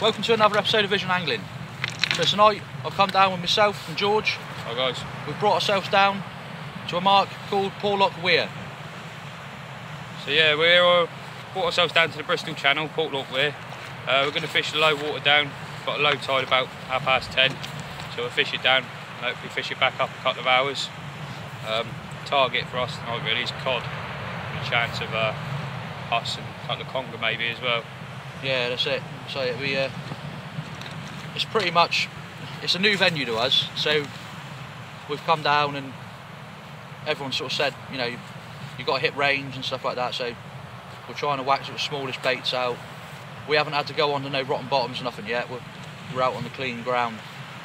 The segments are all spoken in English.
welcome to another episode of Vision Angling. So tonight I've come down with myself and George. Hi guys. We've brought ourselves down to a mark called Porlock Weir. So yeah, we're uh, brought ourselves down to the Bristol Channel, Porlock Weir. Uh, we're going to fish the low water down. Got a low tide about half past ten, so we'll fish it down and hopefully fish it back up a couple of hours. Um, target for huss tonight really is cod. A chance of uh, us and a couple of conger maybe as well. Yeah, that's it. So we, uh, it's pretty much, it's a new venue to us. So we've come down and everyone sort of said, you know, you've got to hit range and stuff like that. So we're trying to wax the smallest baits out. We haven't had to go on to no rotten bottoms or nothing yet. We're, we're out on the clean ground.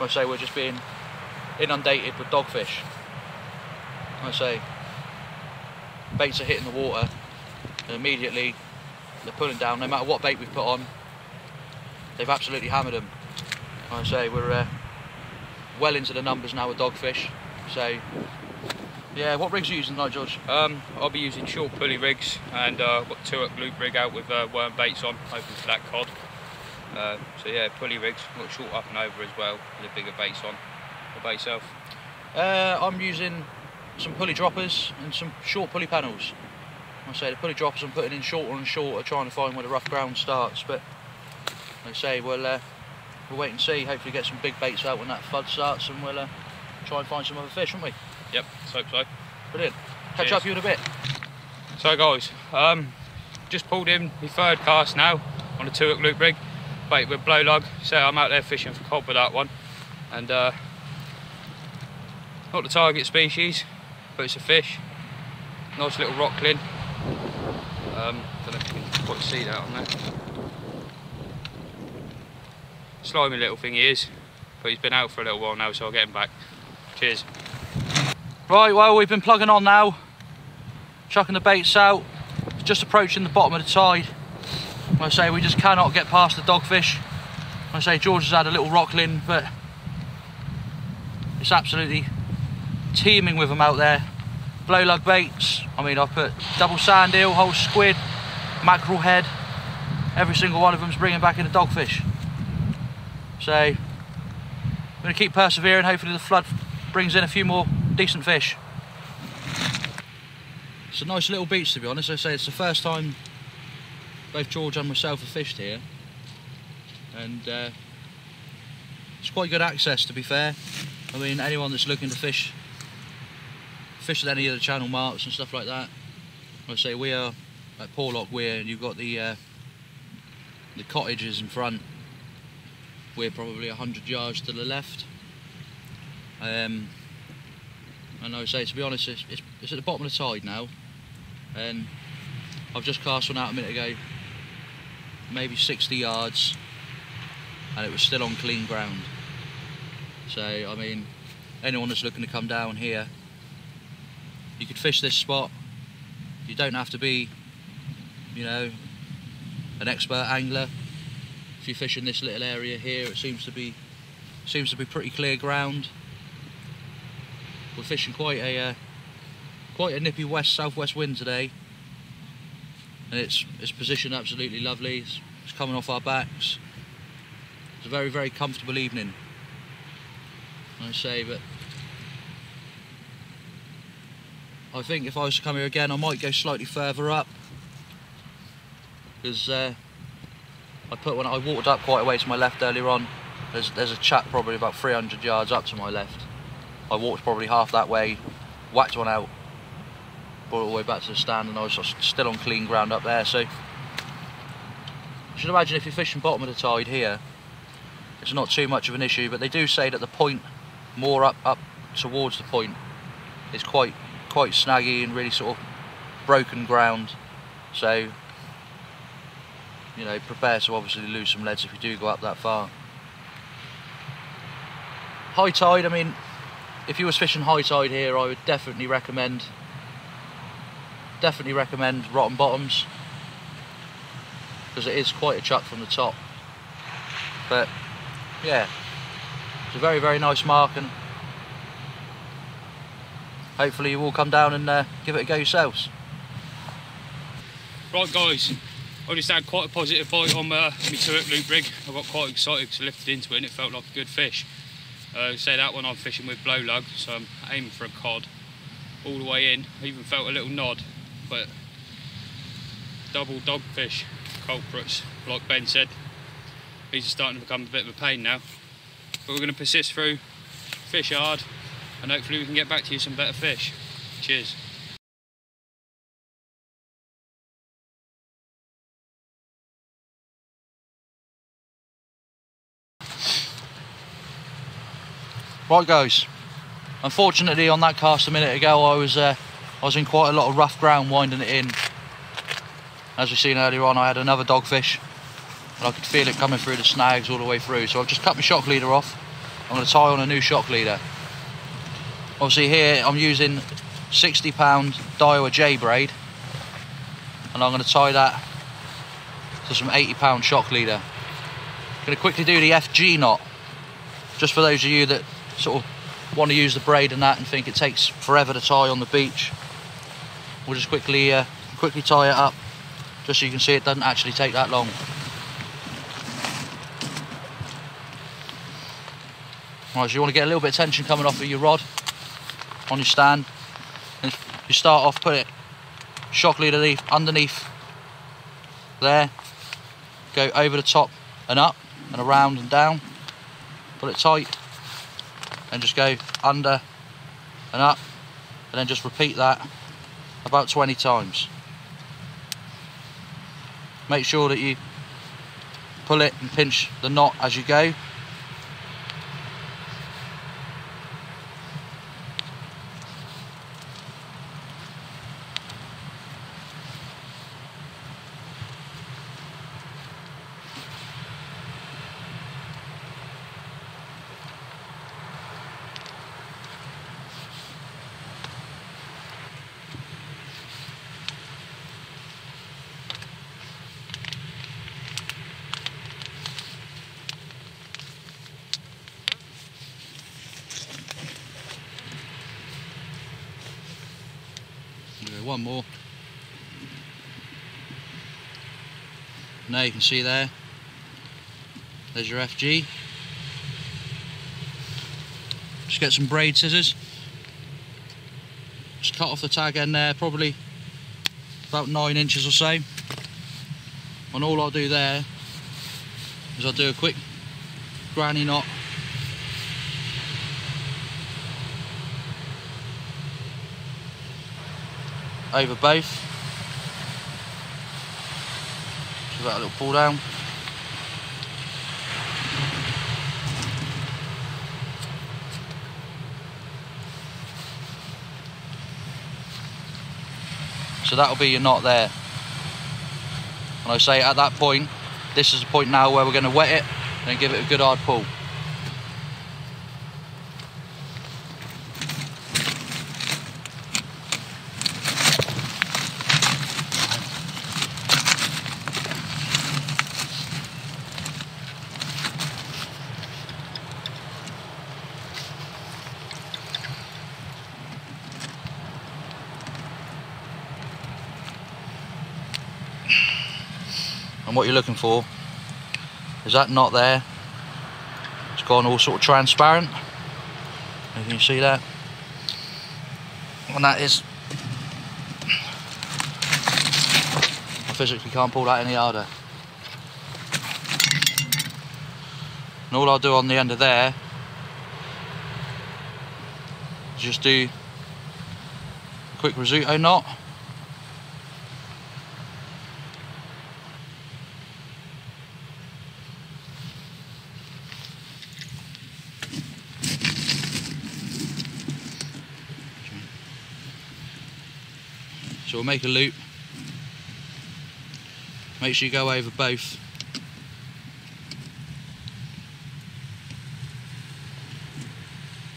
I say we're just being inundated with dogfish. I say baits are hitting the water and immediately they're pulling down. No matter what bait we've put on, they've absolutely hammered them. I say we're uh, well into the numbers now with dogfish. So yeah, what rigs are you using tonight, George? Um, I'll be using short pulley rigs and uh, got two up loop rig out with uh, worm baits on, hoping for that cod. Uh, so yeah, pulley rigs, got short up and over as well, with the bigger baits on. What about yourself? Uh, I'm using some pulley droppers and some short pulley pennels. I say the pulley droppers I'm putting in shorter and shorter, trying to find where the rough ground starts. But like I say, we'll uh, we'll wait and see. Hopefully, get some big baits out when that flood starts, and we'll uh, try and find some other fish, won't we? Yep, let's hope so. Brilliant. Catch Cheers. up with you in a bit. So guys, um, just pulled in my third cast now on a two hook loop rig, bait with blow lug. So I'm out there fishing for cod with that one, and uh, not the target species, but it's a fish. Nice little rockling. Um, don't know if you can quite see that on there. Slimy little thing he is, but he's been out for a little while now, so I'll get him back. Cheers. Right, well, we've been plugging on now, chucking the baits out, just approaching the bottom of the tide. I say, we just cannot get past the dogfish. I say, George has had a little rockling, but it's absolutely teeming with them out there. Blow lug baits, I mean, I've put double sand eel, whole squid, mackerel head, every single one of them's bringing back in a dogfish. So, I'm going to keep persevering, hopefully the flood brings in a few more decent fish. It's a nice little beach to be honest. I say it's the first time both George and myself have fished here, and uh, it's quite good access to be fair. I mean, anyone that's looking to fish, at any of the channel marks and stuff like that. I say we are at Porlock Weir, and you've got the uh, the cottages in front. We're probably hundred yards to the left. Um, and I say, to be honest, it's, it's, it's at the bottom of the tide now. And I've just cast one out a minute ago, maybe 60 yards, and it was still on clean ground. So, I mean, anyone that's looking to come down here, you could fish this spot. You don't have to be, you know, an expert angler. If you fish in this little area here, it seems to be seems to be pretty clear ground we're fishing quite a uh, quite a nippy west southwest wind today and it's it's positioned absolutely lovely it's, it's coming off our backs it's a very very comfortable evening I say but I think if I was to come here again I might go slightly further up because uh, I put one I walked up quite a way to my left earlier on there's, there's a chat probably about 300 yards up to my left I walked probably half that way, whacked one out, brought it all the way back to the stand, and I was still on clean ground up there. So you should imagine if you're fishing bottom of the tide here, it's not too much of an issue. But they do say that the point, more up up towards the point, is quite quite snaggy and really sort of broken ground. So you know, prepare to obviously lose some leads if you do go up that far. High tide, I mean, if you was fishing high tide here, I would definitely recommend definitely recommend rotten bottoms because it is quite a chuck from the top. But yeah, it's a very very nice mark and hopefully you will come down and uh, give it a go yourselves. Right guys, I just had quite a positive bite on uh, my turk loop rig. I got quite excited because I lifted into it and it felt like a good fish. Uh, say that one I'm fishing with blow lug, so I'm aiming for a cod all the way in. I even felt a little nod, but double dogfish culprits, like Ben said. These are starting to become a bit of a pain now. But we're going to persist through, fish hard, and hopefully we can get back to you some better fish. Cheers. Right guys, unfortunately on that cast a minute ago I was uh, I was in quite a lot of rough ground winding it in. As we seen earlier on I had another dogfish and I could feel it coming through the snags all the way through so I've just cut my shock leader off. I'm going to tie on a new shock leader. Obviously here I'm using 60 pound Daiwa J braid and I'm going to tie that to some 80 pound shock leader. I'm Going to quickly do the FG knot just for those of you that sort of want to use the braid and that and think it takes forever to tie on the beach. We'll just quickly uh, quickly tie it up just so you can see it doesn't actually take that long. Right so you want to get a little bit of tension coming off of your rod on your stand and you start off put it shock leader leaf underneath there. Go over the top and up and around and down. Pull it tight and just go under and up and then just repeat that about 20 times. Make sure that you pull it and pinch the knot as you go one more. Now you can see there, there's your FG. Just get some braid scissors. Just cut off the tag end there, probably about nine inches or so. And all I'll do there is I'll do a quick granny knot over both. Give that a little pull down. So that'll be your knot there. And I say at that point, this is the point now where we're going to wet it and give it a good hard pull. And what you're looking for. Is that knot there? It's gone all sort of transparent. You can see that. And that is I physically can't pull that any harder. And all I'll do on the end of there is just do a quick risotto knot So we'll make a loop. Make sure you go over both.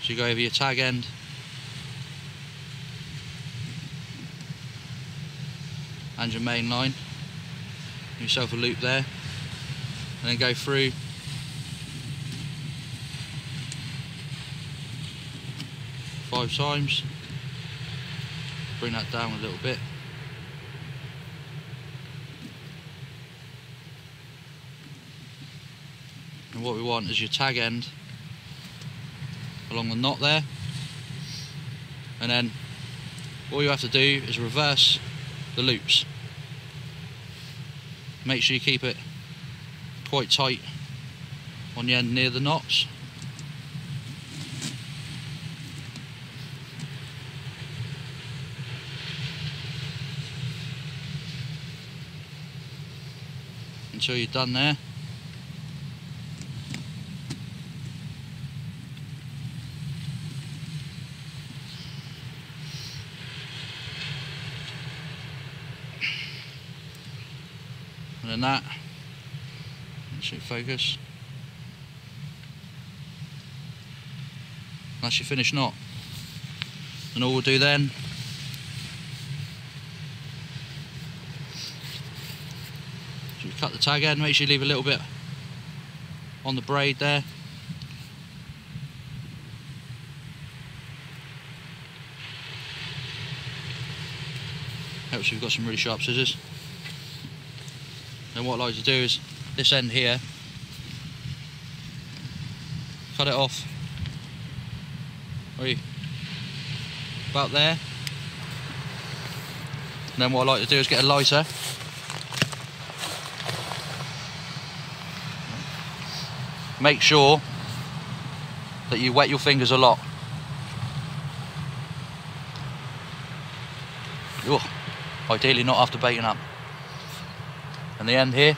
So you go over your tag end. And your main line. Give yourself a loop there. And then go through five times bring that down a little bit. And what we want is your tag end along the knot there. And then all you have to do is reverse the loops. Make sure you keep it quite tight on the end near the knots Until you're done there. And then that should focus. That's your finished knot. And all we'll do then is we cut the tag end, make sure you leave a little bit on the braid there. Helps if you've got some really sharp scissors. Then what I like to do is this end here, cut it off about there. And then what I like to do is get a lighter. Make sure that you wet your fingers a lot. Ugh. Ideally not after baiting up. And the end here.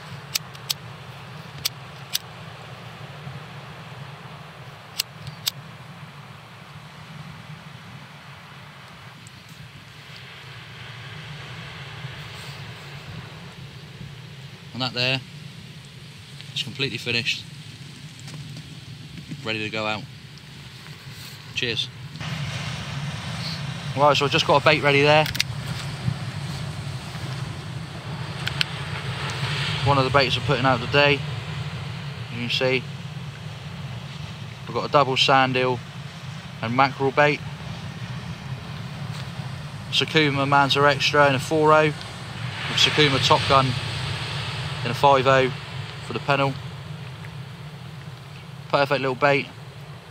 And that there is completely finished. Ready to go out. Cheers. Right, so I've just got a bait ready there. one of the baits I'm putting out today. You can see we've got a double sand eel and mackerel bait. Sakuma Manta Extra in a 4.0 with Sakuma Top Gun in a 5.0 for the pennel. Perfect little bait.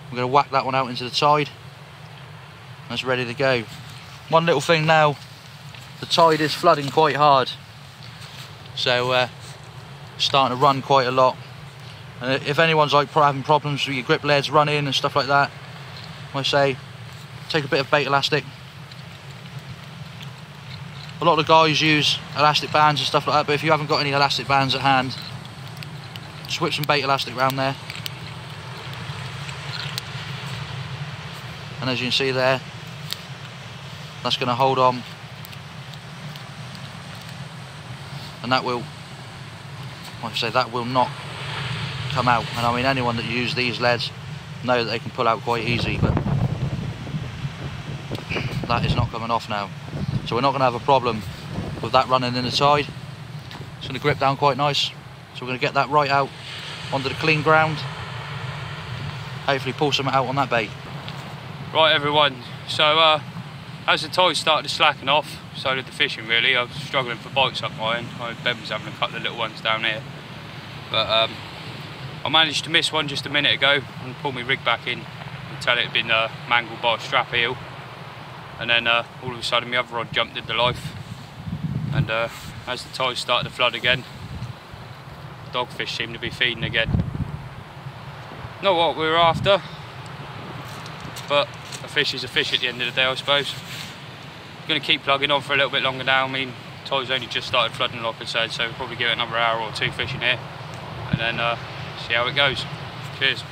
We're going to whack that one out into the tide. That's ready to go. One little thing now, the tide is flooding quite hard. So uh, starting to run quite a lot. And if anyone's like having problems with your grip leads running and stuff like that, I say take a bit of bait elastic. A lot of guys use elastic bands and stuff like that, but if you haven't got any elastic bands at hand, whip some bait elastic around there. And as you can see there, that's going to hold on. And that will like I say, that will not come out. And I mean, anyone that use these leads know that they can pull out quite easy, but that is not coming off now. So we're not going to have a problem with that running in the tide. It's going to grip down quite nice. So we're going to get that right out onto the clean ground. Hopefully pull something out on that bait. Right everyone, so uh, as the tide started to slacken off, so did the fishing really. I was struggling for bites up my end. I Ben was having a couple of little ones down here. But um, I managed to miss one just a minute ago and pull my rig back in until it had been uh, mangled by a strap eel. And then uh, all of a sudden my other rod jumped into life. And uh, as the tide started to flood again, dogfish seemed to be feeding again. Not what we were after, but a fish is a fish at the end of the day I suppose going to keep plugging on for a little bit longer now. I mean, tide's only just started flooding, like I said, so we'll probably give it another hour or two fishing here, and then uh, see how it goes. Cheers.